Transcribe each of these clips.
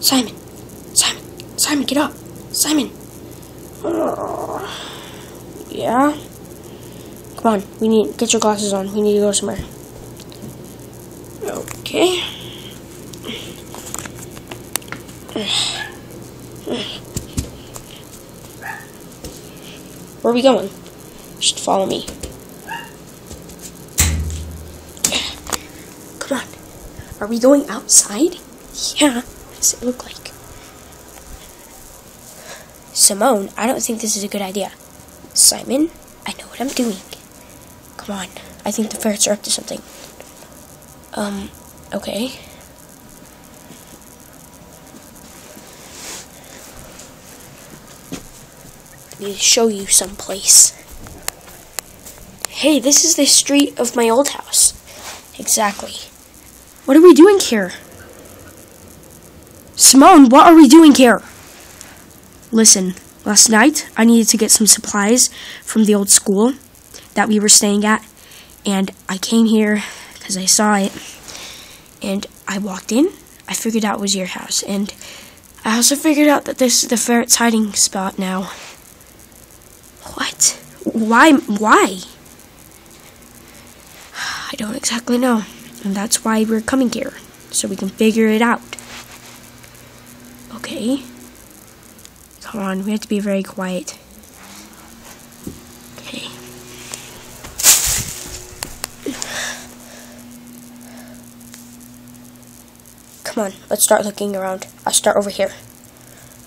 Simon, Simon, Simon, get up. Simon. Yeah? Come on, we need get your glasses on. We need to go somewhere. Okay. Where are we going? Just follow me. Come on. Are we going outside? Yeah. Does it look like? Simone, I don't think this is a good idea. Simon, I know what I'm doing. Come on. I think the ferrets are up to something. Um, okay. Need to show you someplace. Hey, this is the street of my old house. Exactly. What are we doing here? Simone, what are we doing here? Listen, last night I needed to get some supplies from the old school that we were staying at, and I came here because I saw it, and I walked in. I figured out it was your house, and I also figured out that this is the ferret's hiding spot now. What? Why? Why? I don't exactly know. And that's why we're coming here. So we can figure it out. Okay. Come on, we have to be very quiet. Okay. Come on, let's start looking around. I'll start over here.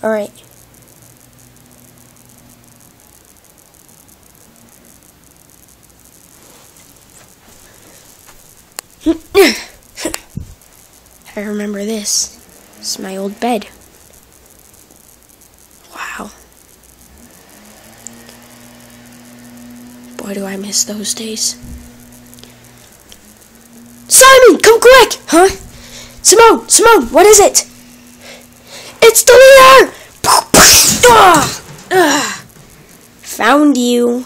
Alright. I remember this. It's my old bed. Boy, do I miss those days. Simon, come quick! Huh? Simone, Simone, what is it? It's the leader! Ugh. Ah! Found you.